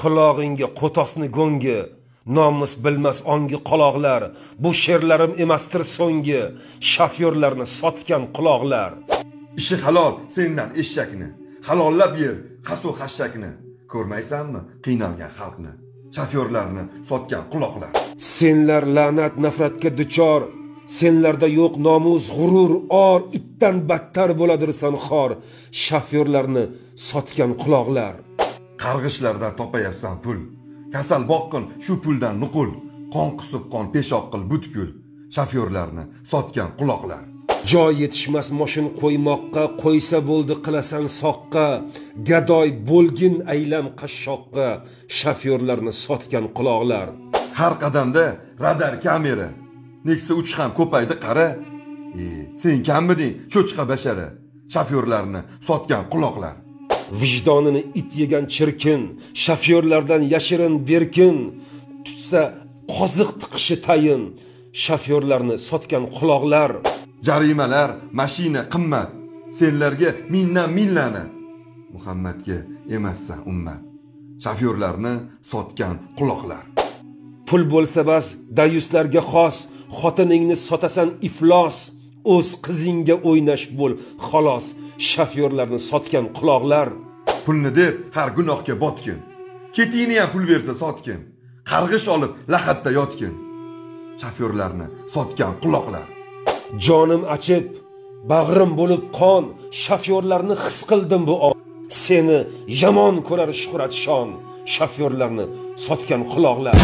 qulog'ingga qo'tosni go'ngi nomus bilmas ongi qaloqlar bu she'rlarim emasdir so'nggi shofyorlarni sotgan quloqlar ishi halol sendan eshakni halollab yer qasu hashakni ko'rmaysanmi qiynalgan xalqni shofyorlarni sotgan quloqlar? Senlar la'nat nafratga duchor senlarda yo'q nomus g'urur or itdan battar bo'ladirsan xor shofyorlarni sotgan quloqlar qarg'ishlarda topayapsan pul. Kasal boqqin shu puldan nuqul. Qon qusib qon peshob qil butkul shofyorlarni sotgan quloqlar. Joy yetishmas moshin qo'ymoqqa qo'ysa bo'ldi qilasan soqqa. Gadoy bo'lgin aylan qashshoqqa. Shofyorlarni sotgan quloqlar. Har qadamda radar kamera. Nexia uch ham ko'paydi qara. E sen kammiding cho'chqa bashara. Shofyorlarni sotgan quloqlar vijdonini it yegan chirkin shofyorlardan yashirin berkin tutsa qoziq tiqishi tayin shofyorlarni sotgan quloqlar. Jarimalar mashina qimmat senlarga mindan ming la'nat muhammadga emassan ummat. Shofyorlarni sotgan quloqlar. Pul bo'lsa bas dayuslarga xos xotiningni sotasan iflos o'z qizingga o'ynash bo'l xolos. Shofyorlarni sotgan quloqlar. Pulni deb har gunohga botgin. Ketingni ham pul bersa sotgin. Qarg'ish olib lahatda yotgin. Shofyorlarni sotgan quloqlar. Jonim achib bag'rim bo'lib qon. Shofyorlarni his qildim bu on seni yomon ko'rar shuhrat shon. Shofyorlarni sotgan quloqlar